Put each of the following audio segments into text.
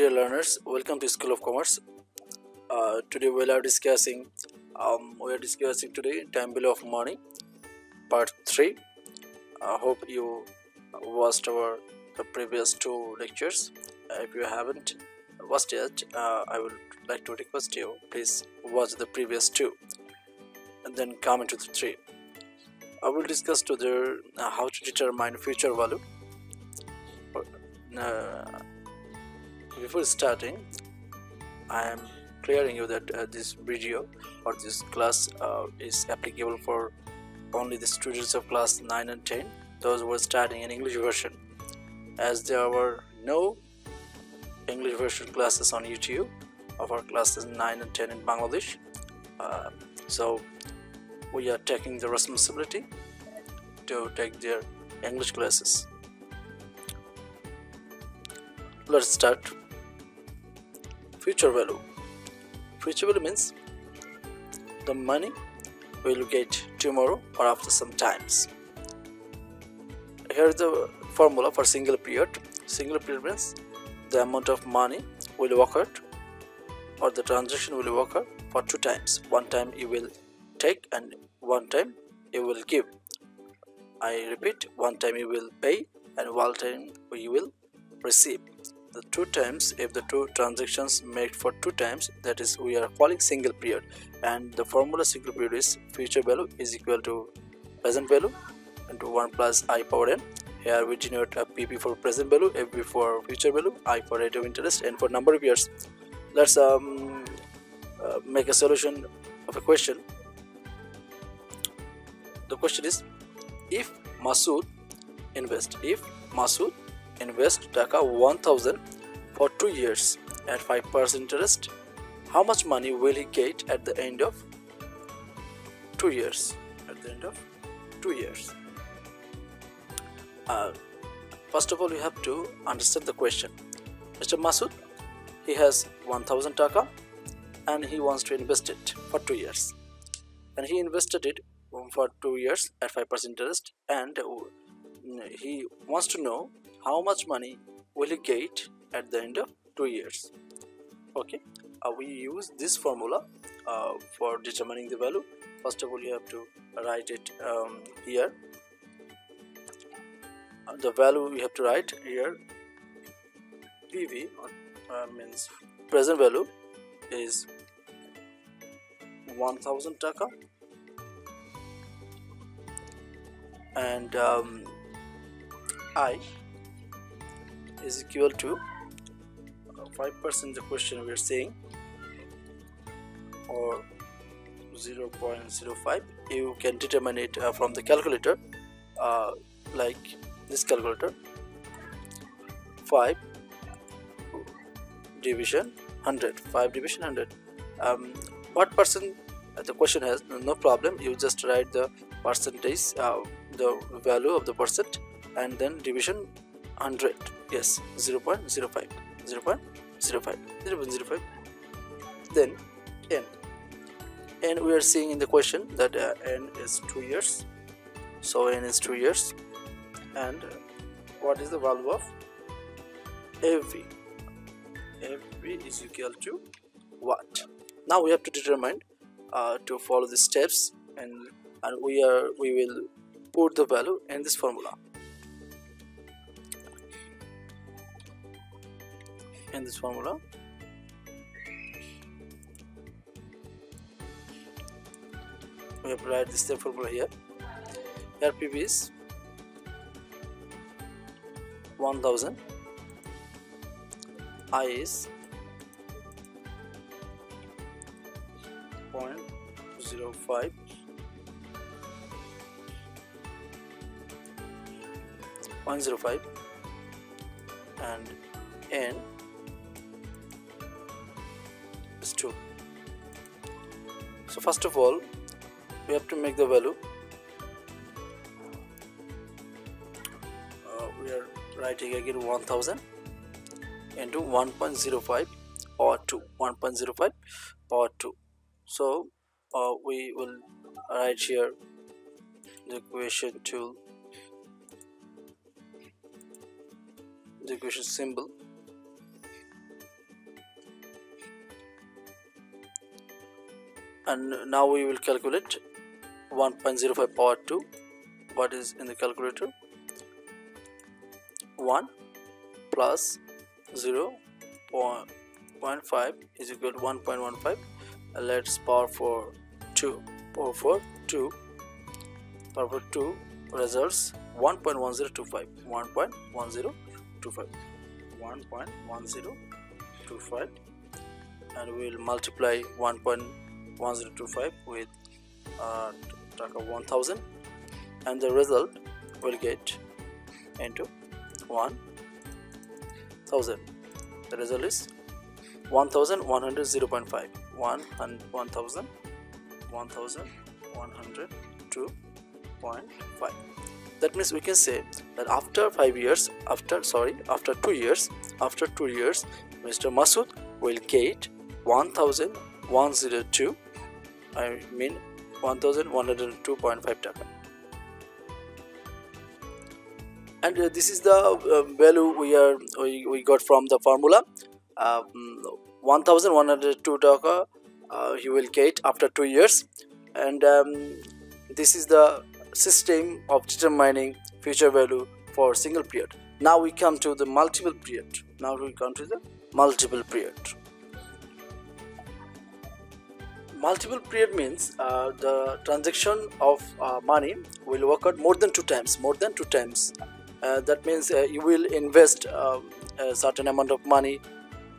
Dear learners, welcome to School of Commerce. Uh, today we are discussing um, we are discussing today time value of money part 3 I hope you watched our the previous two lectures. If you haven't watched it uh, I would like to request you please watch the previous two and then come into the three. I will discuss today uh, how to determine future value. Uh, before starting i am clearing you that uh, this video or this class uh, is applicable for only the students of class 9 and 10 those who are starting in english version. As there were no english version classes on youtube of our classes 9 and 10 in bangladesh uh, so we are taking the responsibility to take their english classes. Let's start future value. Future value means the money will get tomorrow or after some times. Here is the formula for single period. Single period means the amount of money will occur or the transaction will occur for two times. One time you will take and one time you will give. I repeat one time you will pay and one time you will receive the two times if the two transactions made for two times that is we are calling single period. And the formula single period is future value is equal to present value into 1 plus i power n. Here we denote a pp for present value fv for future value i for rate of interest and for number of years. Let's um, uh, make a solution of a question. The question is if Masood invest if Masood invest taka 1000 for 2 years at 5% interest. How much money will he get at the end of 2 years? At the end of 2 years. Uh, first of all you have to understand the question. Mr masood he has 1000 taka and he wants to invest it for 2 years. And he invested it for 2 years at 5% interest and he wants to know how much money will you get at the end of two years? Okay uh, we use this formula uh, for determining the value. First of all you have to write it um, here. Uh, the value you have to write here PV uh, means present value is 1000 taka. And um, I is equal to 5% the question we are saying or 0.05 you can determine it uh, from the calculator uh, like this calculator. 5 division 100 5 division 100 um, what percent uh, the question has no problem. You just write the percentage uh, the value of the percent and then division 100 yes 0 0.05 0 0.05 0 0.05 then n. and we are seeing in the question that uh, n is 2 years. So n is 2 years. And uh, what is the value of fv fv is equal to what? Now we have to determine uh, to follow the steps and and we are we will put the value in this formula in this formula we write this formula here. PV is 1000 I is 0.05 105 and n is 2 so first of all we have to make the value. Uh, we are writing again 1000 into 1.05 or 2 1.05 or 2 so uh, we will write here the equation tool the equation symbol and now we will calculate 1.05 power 2 what is in the calculator? 1 plus 0 is equal to 1.15 let's power for 2 power for 2 power for 2 results 1.1025 1.1025 1.1025 and we'll multiply 1. 1025 with uh, taka 1000 and the result will get into 1000 the result is 1100 0.5 1100 that means we can say that after 5 years after sorry after 2 years after 2 years mr masood will get 1102 i mean 1102.5 taka and uh, this is the uh, value we are we, we got from the formula. Um, 1102 taka uh, he will get after two years. And um, this is the system of determining future value for single period. Now we come to the multiple period. Now we come to the multiple period multiple period means uh, the transaction of uh, money will work out more than two times more than two times. Uh, that means uh, you will invest um, a certain amount of money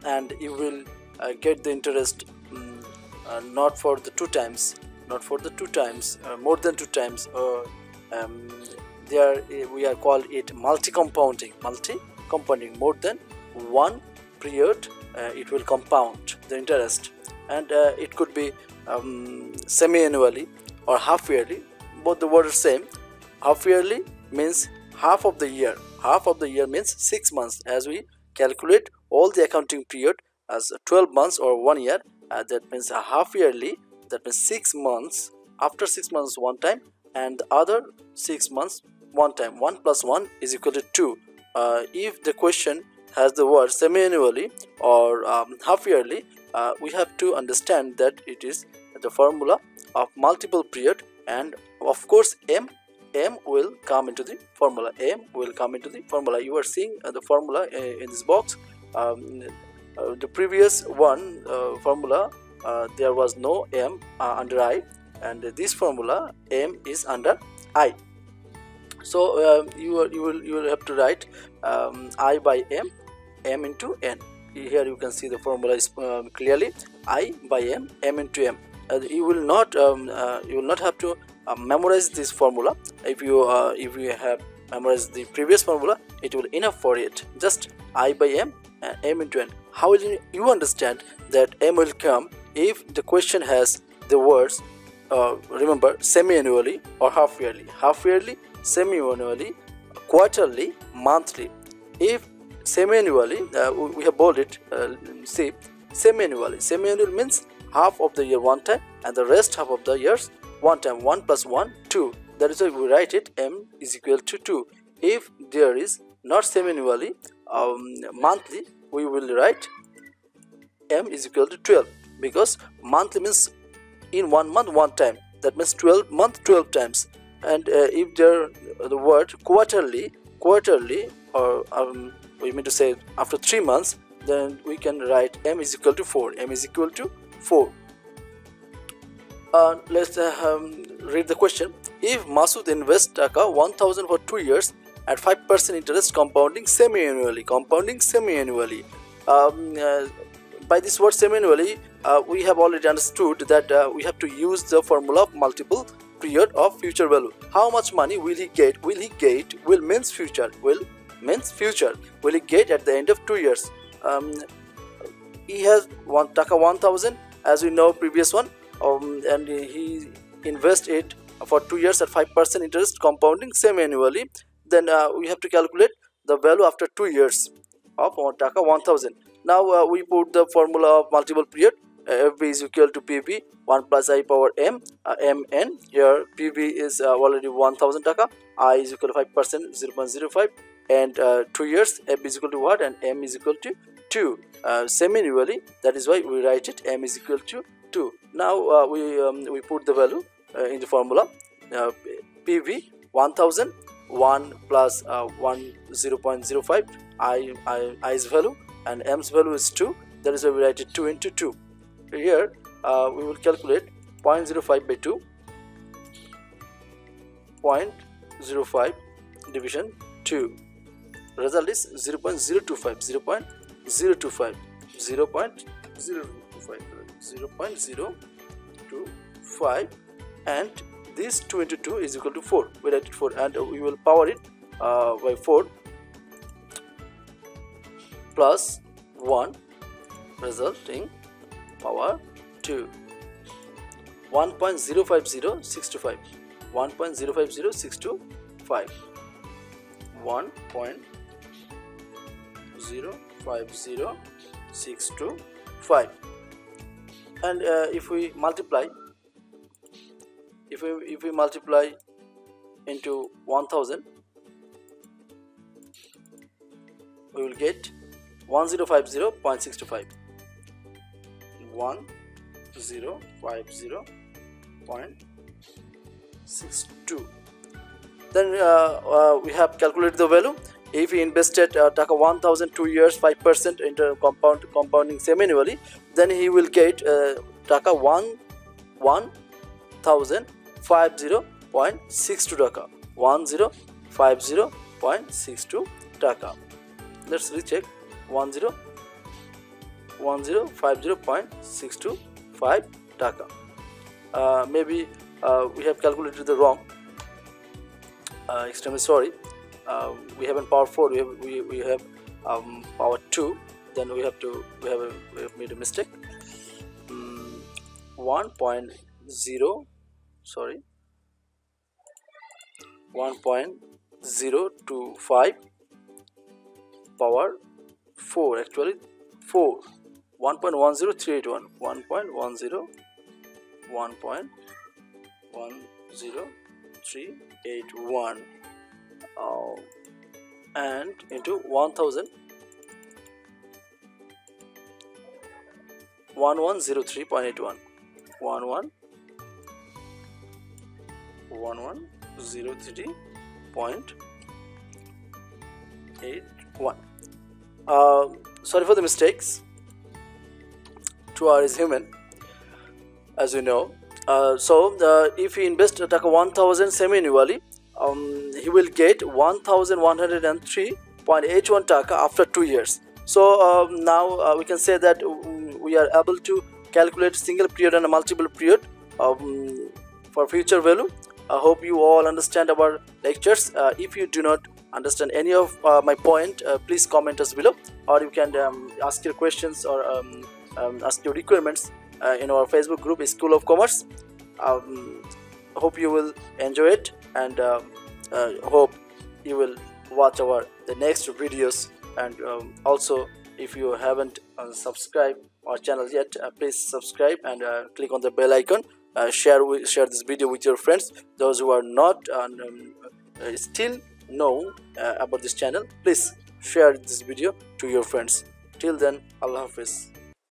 and you will uh, get the interest um, not for the two times not for the two times more than two times um, there we are called it multi-compounding multi-compounding. More than one period it will compound the interest. And uh, it could be um, semi-annually or half yearly both the words same. Half yearly means half of the year. Half of the year means six months as we calculate all the accounting period as 12 months or one year. Uh, that means a half yearly that means six months after six months one time and the other six months one time. One plus one is equal to two. Uh, if the question has the word semi-annually or um, half yearly uh, we have to understand that it is the formula of multiple period and of course m m will come into the formula. M will come into the formula. You are seeing uh, the formula uh, in this box. Um, uh, the previous one uh, formula uh, there was no m uh, under i and this formula m is under i. So you, you will you will have to write um, i by m m into n here you can see the formula is uh, clearly i by m m into m. Uh, you will not um, uh, you will not have to uh, memorize this formula. If you uh, if you have memorized the previous formula it will enough for it. Just i by m and m into n. How will you understand that m will come if the question has the words uh, remember semi-annually or half yearly? Half yearly semi-annually quarterly monthly. If semi-annually uh, we have bold it uh, see semi-annually. Semi-annual means half of the year one time and the rest half of the years one time. 1 plus 1 2 that is why we write it m is equal to 2 if there is not semi-annually um, monthly we will write m is equal to 12 because monthly means in one month one time. That means 12 month 12 times. And uh, if there the word quarterly quarterly or um, we mean to say after three months then we can write m is equal to 4 m is equal to 4 uh, let's uh, um, read the question. If Masood invests taka 1000 for 2 years at 5% interest compounding semi-annually compounding semi-annually um, uh, by this word semi-annually uh, we have already understood that uh, we have to use the formula of multiple period of future value. How much money will he get? Will he get? Will means future? Will means future will he get at the end of two years. Um, he has one taka 1000 as we know previous one um, and he invest it for two years at 5% interest compounding semi-annually. Then uh, we have to calculate the value after two years of one taka 1000 now uh, we put the formula of multiple period uh, fb is equal to pb 1 plus i power m uh, mn here pb is uh, already 1000 taka i is equal to 5 percent 0 0.05 and uh, 2 years f is equal to what? And m is equal to 2 uh, semi-annually that is why we write it m is equal to 2 now uh, we um, we put the value uh, in the formula. Pv 1000 1 plus, uh, 1 0.05 I, I i's value and m's value is 2 that is why we write it 2 into 2 here uh, we will calculate 0.05 by 2 0.05 division 2 result is 0 0.025 0 0.025 0 0.025 0 0.025 and this 22 is equal to 4 we write it 4 and we will power it uh, by 4 plus 1 resulting power 2 1.050625 1.050625 1.050625 and uh, if we multiply if we if we multiply into 1000 we will get 1050.65 1050.62 then uh, uh, we have calculated the value if he invested uh, taka 1000 two years 5% into compound compounding semi-annually then he will get uh, taka 1 1050.62 taka. 1050.62 taka. Let's recheck. 10 1050.625 taka. Uh, maybe uh, we have calculated the wrong uh, extremely sorry uh, we have in power 4 we have we, we have um, power 2 then we have to we have, a, we have made a mistake. Um, 1.0 sorry. 1.025 power 4 actually 4 1.10381 1.10 1.10381 uh, and into 1000 1103.81 11 1103.81 uh, sorry for the mistakes. 2r is human as you know. Uh, so uh, if he invests like 1000 semi-annually um, he will get 1103.81 taka after two years so um, now uh, we can say that um, we are able to calculate single period and multiple period um, for future value I hope you all understand our lectures. Uh, if you do not understand any of uh, my point, uh, please comment us below, or you can um, ask your questions or um, ask your requirements uh, in our Facebook group, School of Commerce. Hope you will enjoy it, and uh, uh, hope you will watch our the next videos. And um, also, if you haven't subscribed our channel yet, please subscribe and click on the bell icon. Uh, share share this video with your friends. Those who are not um, uh, still know uh, about this channel please share this video to your friends. Till then allah hafiz